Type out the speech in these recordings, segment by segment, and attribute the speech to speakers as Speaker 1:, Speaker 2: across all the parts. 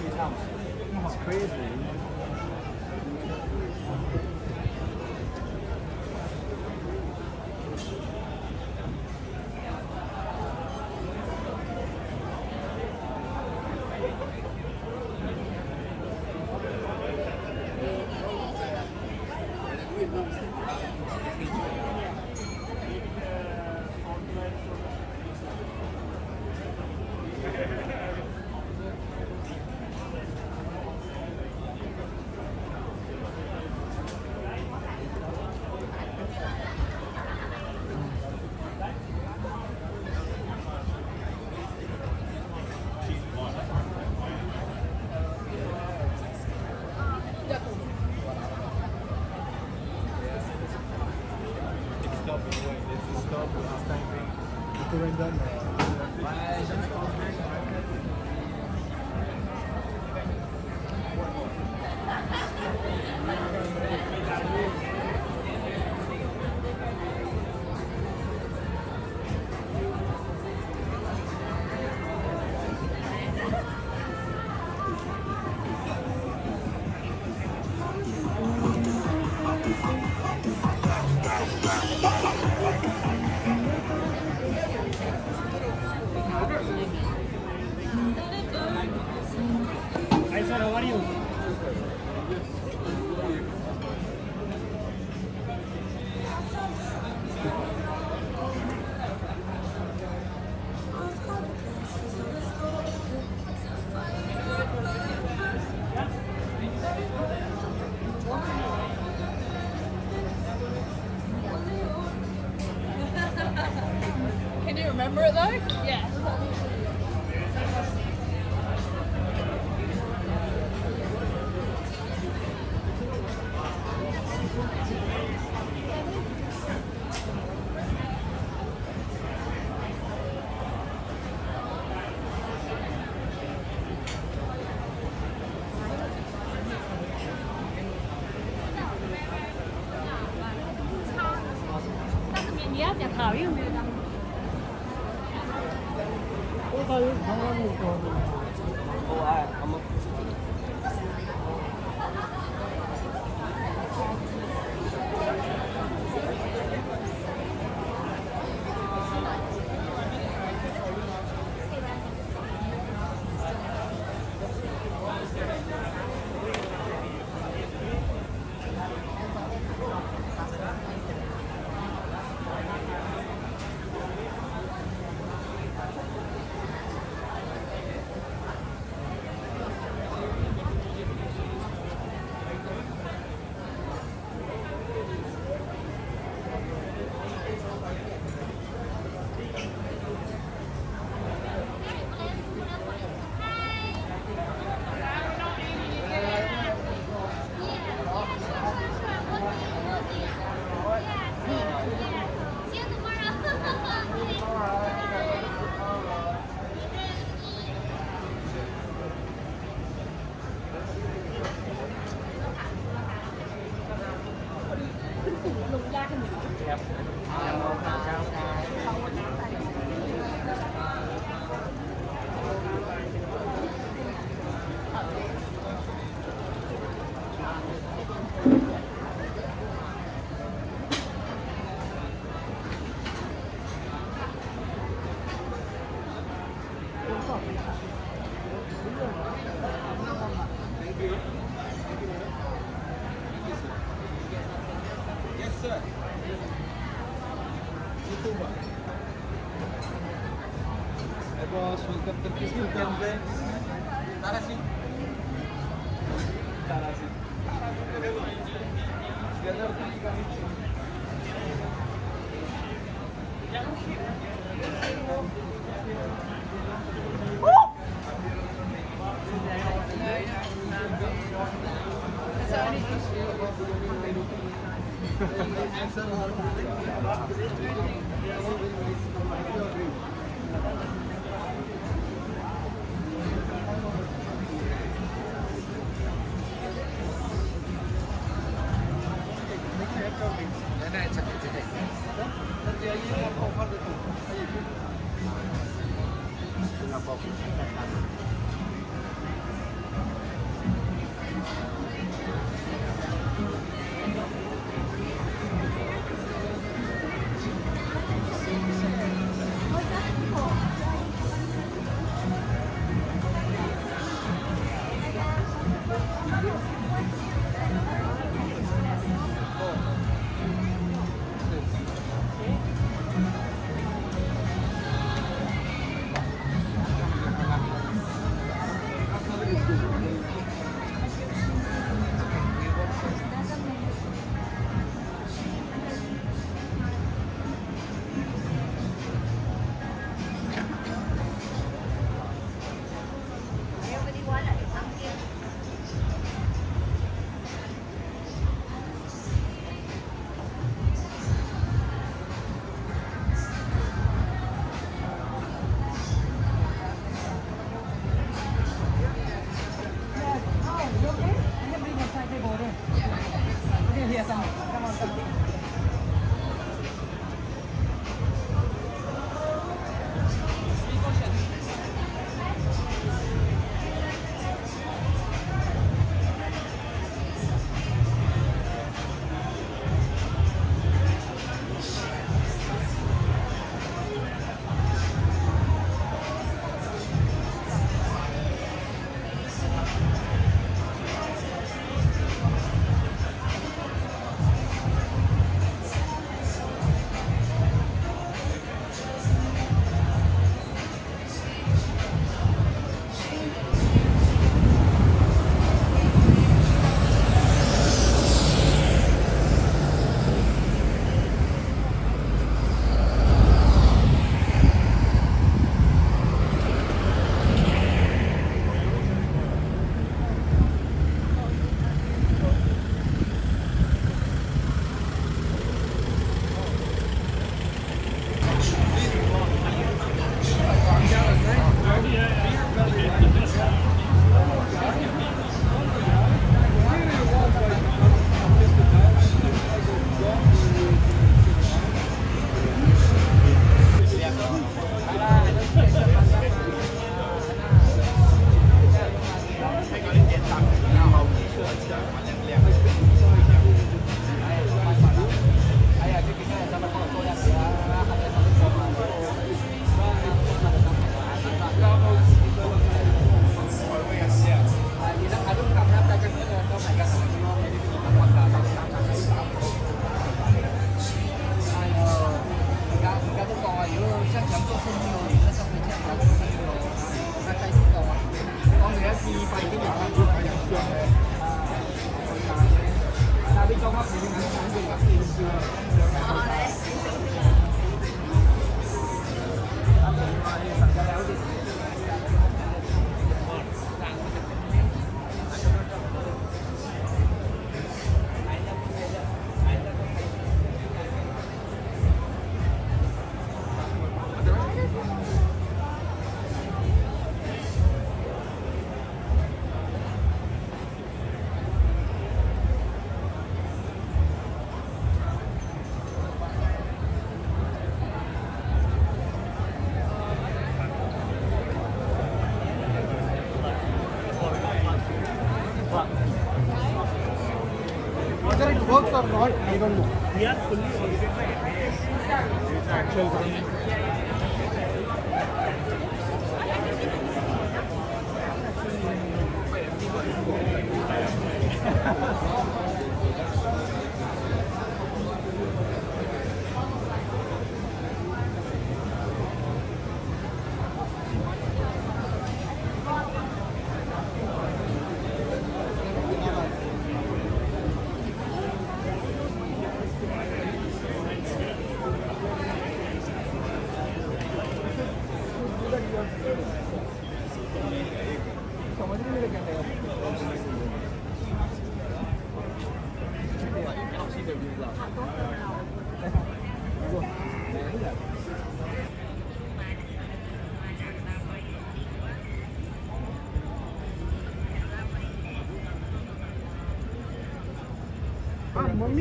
Speaker 1: It's crazy.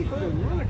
Speaker 1: हाँ